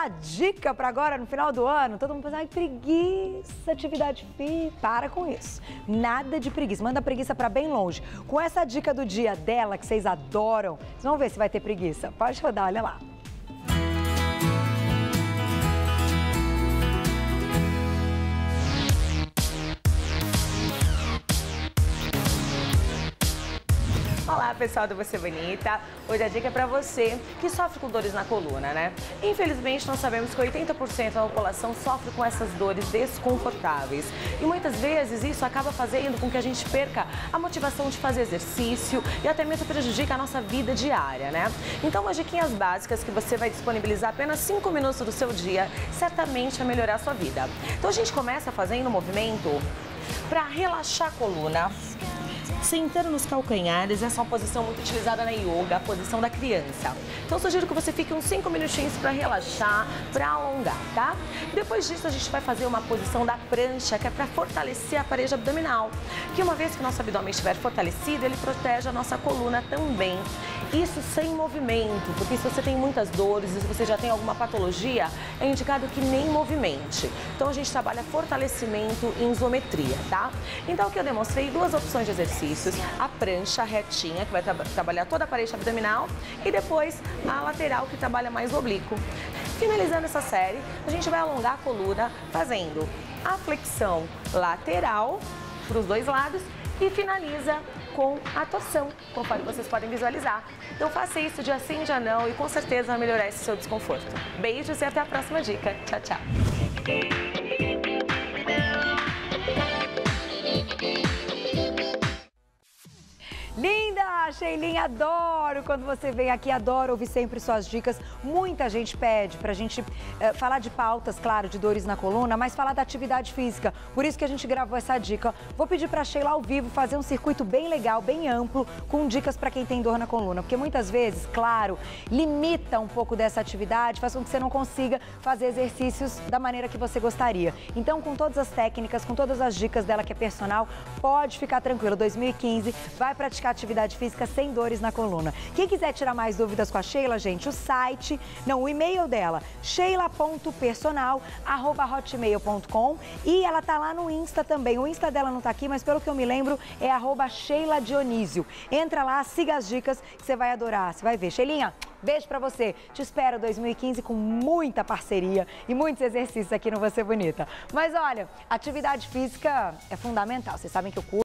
A dica para agora, no final do ano, todo mundo pensa, ai, preguiça, atividade física. Para com isso. Nada de preguiça. Manda a preguiça para bem longe. Com essa dica do dia dela, que vocês adoram, vocês vão ver se vai ter preguiça. Pode rodar, olha lá. Olá pessoal do Você Bonita, hoje a dica é para você que sofre com dores na coluna, né? Infelizmente nós sabemos que 80% da população sofre com essas dores desconfortáveis e muitas vezes isso acaba fazendo com que a gente perca a motivação de fazer exercício e até mesmo prejudica a nossa vida diária, né? Então as diquinhas básicas que você vai disponibilizar apenas 5 minutos do seu dia certamente vai melhorar a sua vida. Então a gente começa fazendo um movimento para relaxar a coluna, Sentando nos calcanhares, essa é uma posição muito utilizada na yoga, a posição da criança. Então, sugiro que você fique uns 5 minutinhos para relaxar, para alongar, tá? Depois disso, a gente vai fazer uma posição da prancha, que é para fortalecer a parede abdominal. Que uma vez que nosso abdômen estiver fortalecido, ele protege a nossa coluna também. Isso sem movimento, porque se você tem muitas dores, se você já tem alguma patologia, é indicado que nem movimente. Então, a gente trabalha fortalecimento em isometria, tá? Então, aqui eu demonstrei duas opções de exercício exercícios, a prancha retinha, que vai tra trabalhar toda a parede abdominal, e depois a lateral, que trabalha mais oblíquo. Finalizando essa série, a gente vai alongar a coluna fazendo a flexão lateral para os dois lados e finaliza com a torção, conforme vocês podem visualizar. Então faça isso dia sim, dia não e com certeza vai melhorar esse seu desconforto. Beijos e até a próxima dica. Tchau, tchau. Linda, Sheilinha, adoro quando você vem aqui, adoro ouvir sempre suas dicas. Muita gente pede pra gente eh, falar de pautas, claro, de dores na coluna, mas falar da atividade física. Por isso que a gente gravou essa dica. Vou pedir pra Sheila ao vivo fazer um circuito bem legal, bem amplo, com dicas para quem tem dor na coluna. Porque muitas vezes, claro, limita um pouco dessa atividade, faz com que você não consiga fazer exercícios da maneira que você gostaria. Então, com todas as técnicas, com todas as dicas dela que é personal, pode ficar tranquilo. 2015 vai praticar atividade física sem dores na coluna. Quem quiser tirar mais dúvidas com a Sheila, gente, o site, não, o e-mail dela, sheila.personal@hotmail.com e ela tá lá no Insta também. O Insta dela não tá aqui, mas pelo que eu me lembro é arroba Sheila Dionísio. Entra lá, siga as dicas que você vai adorar. Você vai ver. Sheilinha, Beijo para você. Te espero 2015 com muita parceria e muitos exercícios aqui no Você Bonita. Mas olha, atividade física é fundamental. Vocês sabem que eu curto